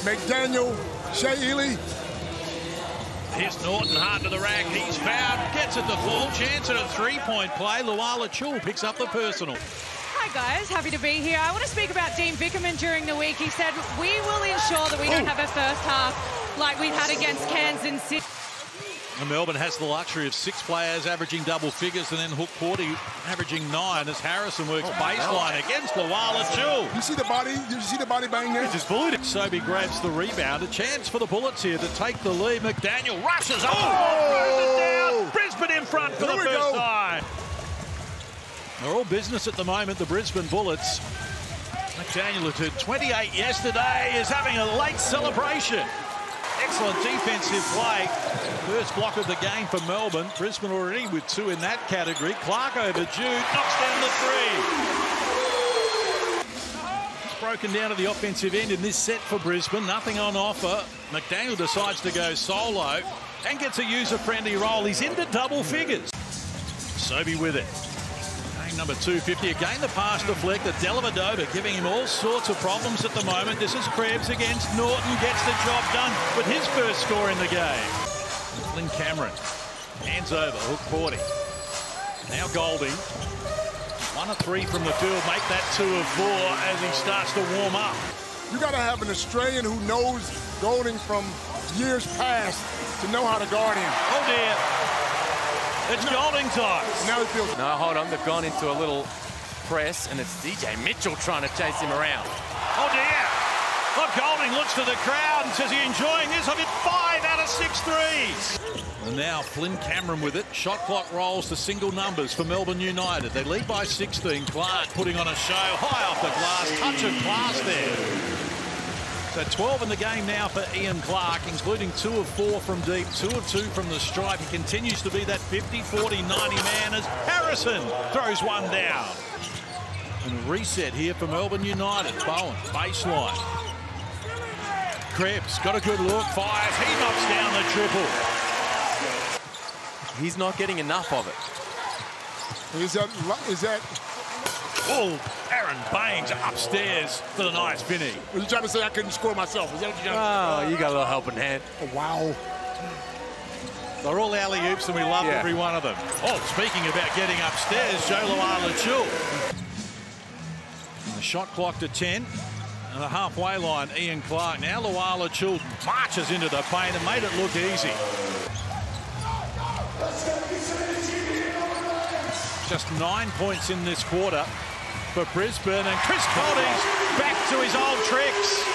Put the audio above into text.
McDaniel, Shea Ili. Here's Norton hard to the rack. He's fouled. Gets it the full. Chance at a three-point play. Lual-Acuil picks up the personal. Hi guys, happy to be here. I want to speak about Dean Vickerman during the week. He said, we will ensure that we don't have a first half like we've had against Kansas City. And Melbourne has the luxury of six players averaging double figures and then Hook Porty averaging nine as Harrison works oh, baseline against Luala Chul. You see the body? You see the body bang there? He just bullied it. Sobey grabs the rebound. A chance for the Bullets here to take the lead. McDaniel rushes. Oh! oh! It down. Brisbane in front for here the first go. time. They're all business at the moment, the Brisbane Bullets. McDaniel, who 28 yesterday, is having a late celebration. Excellent defensive play. First block of the game for Melbourne. Brisbane already with two in that category. Clark over Jude, knocks down the three. It's broken down to the offensive end in this set for Brisbane. Nothing on offer. McDaniel decides to go solo and gets a user-friendly roll. He's into double figures. Sobey with it number 250. Again, the pass deflected. Dellavedova giving him all sorts of problems at the moment. This is Krebs against Norton. Gets the job done with his first score in the game. Flynn Cameron. Hands over. Hook 40. Now Goulding. One of three from the field. Make that two of four as he starts to warm up. You got to have an Australian who knows Goulding from years past to know how to guard him. Oh, dear. It's Goulding time. Now he feels. No, hold on. They've gone into a little press, and it's DJ Mitchell trying to chase him around. Oh, dear. Well, Goulding looks to the crowd and says, "Are you enjoying this? I've hit five out of six threes." And now Flynn Cameron with it. Shot clock rolls to single numbers for Melbourne United. They lead by 16. Clark putting on a show. High off the glass. Touch of class there. So 12 in the game now for Ian Clark, including two of four from deep, two of two from the stripe. He continues to be that 50, 40, 90 man as Harrison throws one down. And reset here for Melbourne United. Bowen, baseline. Krebs got a good look, fires, he knocks down the triple. He's not getting enough of it. Is that, is that Oh, Aron Baynes upstairs for the nice finish. Was you trying to say I couldn't score myself? Is that what you're trying to Oh, you got a little helping hand. Oh, wow. They're all alley-oops, and we love yeah. every one of them. Oh, speaking about getting upstairs, Joe Luala Chul. The shot clock to 10. And the halfway line, Ian Clark. Now Lual-Acuil marches into the paint and made it look easy. Just nine points in this quarter for Brisbane and Chris Goulding's back to his old tricks.